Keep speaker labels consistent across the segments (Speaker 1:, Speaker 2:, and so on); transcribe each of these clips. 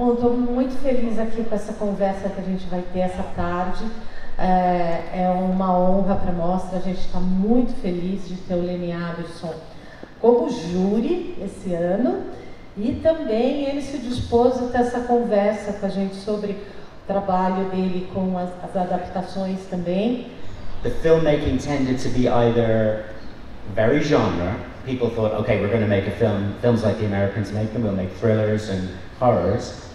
Speaker 1: Bom, estou muito feliz aqui com essa conversa que a gente vai ter essa tarde. É, é uma honra para a mostra, a gente está muito feliz de ter o Lenny Abelson como júri esse ano e também ele se dispôs a ter essa conversa com a gente sobre o trabalho dele com as, as adaptações também.
Speaker 2: The filmmaking tended to be either very genre. People thought, okay, we're going to make a film, films like the Americans make them, we'll make thrillers and horrors.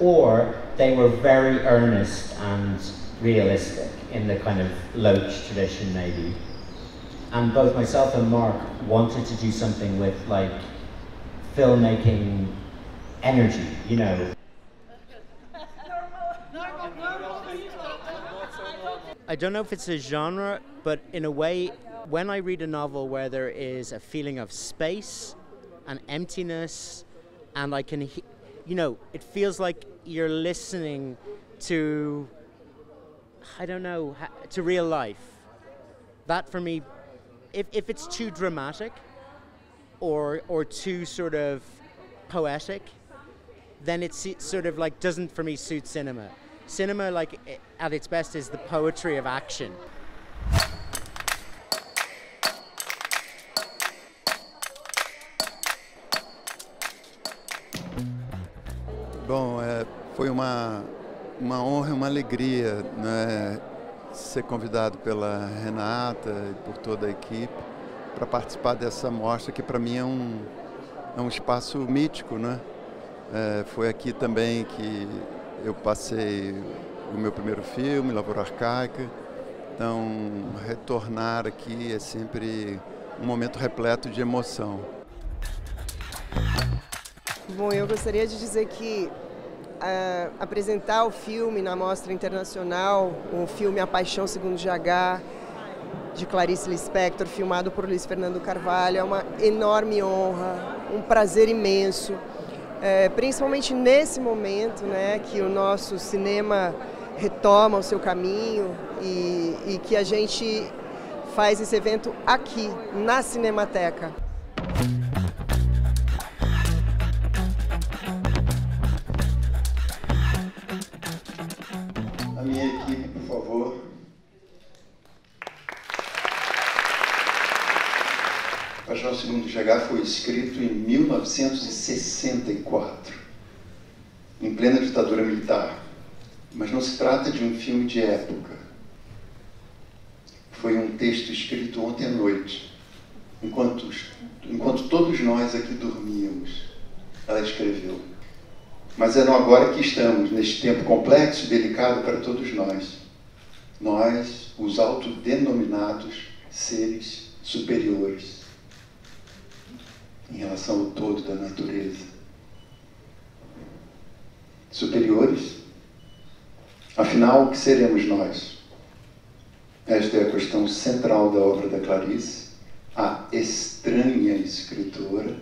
Speaker 2: Or they were very earnest and realistic in the kind of Loach tradition, maybe. And both myself and Mark wanted to do something with like filmmaking energy, you know. I don't know if it's a genre, but in a way, when I read a novel where there is a feeling of space and emptiness, and I can, you know, it feels like you're listening to, I don't know, to real life. That for me, if, if it's too dramatic or, or too sort of poetic, then it sort of like doesn't for me suit cinema. Cinema, like at its best, is the poetry of action.
Speaker 3: Foi uma, uma honra uma alegria né, ser convidado pela Renata e por toda a equipe para participar dessa mostra que para mim é um, é um espaço mítico. Né? É, foi aqui também que eu passei o meu primeiro filme, Lavoura Arcaica. Então, retornar aqui é sempre um momento repleto de emoção.
Speaker 4: Bom, eu gostaria de dizer que uh, apresentar o filme na Mostra Internacional, o filme A Paixão Segundo GH, de Clarice Lispector, filmado por Luiz Fernando Carvalho, é uma enorme honra, um prazer imenso, é, principalmente nesse momento né, que o nosso cinema retoma o seu caminho e, e que a gente faz esse evento aqui, na Cinemateca.
Speaker 3: Segundo GH foi escrito em 1964, em plena ditadura militar. Mas não se trata de um filme de época. Foi um texto escrito ontem à noite, enquanto, enquanto todos nós aqui dormíamos. Ela escreveu. Mas é no agora que estamos, neste tempo complexo e delicado para todos nós. Nós, os autodenominados seres superiores relação ao todo da natureza. Superiores? Afinal, o que seremos nós? Esta é a questão central da obra da Clarice, a estranha escritora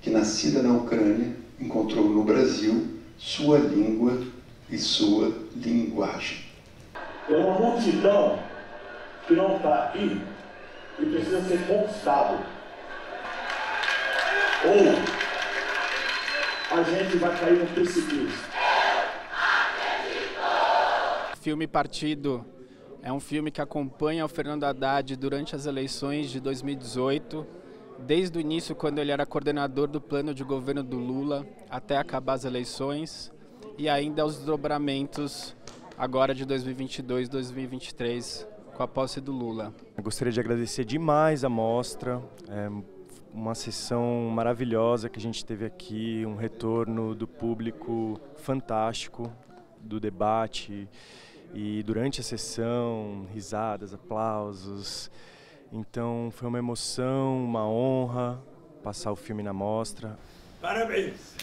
Speaker 3: que, nascida na Ucrânia, encontrou no Brasil sua língua e sua linguagem.
Speaker 5: É uma multidão que não está aqui e precisa ser conquistado ou a gente vai cair no precipício.
Speaker 6: Filme Partido é um filme que acompanha o Fernando Haddad durante as eleições de 2018, desde o início, quando ele era coordenador do plano de governo do Lula, até acabar as eleições, e ainda os dobramentos agora de 2022 2023, com a posse do Lula.
Speaker 7: Eu gostaria de agradecer demais a mostra. É uma sessão maravilhosa que a gente teve aqui, um retorno do público fantástico do debate e durante a sessão, risadas, aplausos. Então foi uma emoção, uma honra passar o filme na mostra.
Speaker 5: Parabéns!